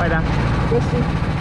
快的。谢谢。